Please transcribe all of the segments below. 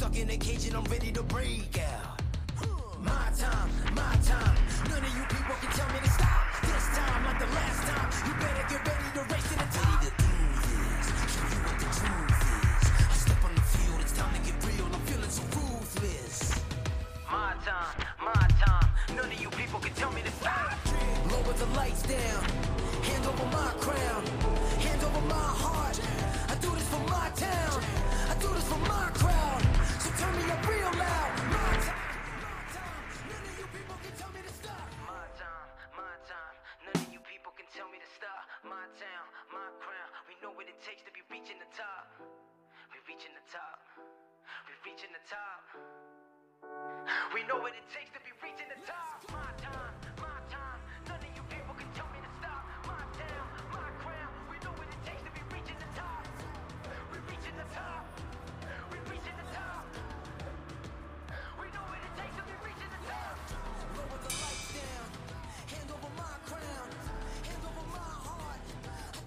Stuck in a cage and I'm ready to break out. My time, my time. None of you people can tell me to stop. This time, not the last time. You better get ready to race to the top. Ready to do this. Show you what the truth is. I step on the field, it's time to get real. I'm feeling so ruthless. My time, my time. None of you people can tell me to stop. Lower the lights down. Hand over my crown. Hand over my heart.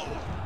Oh.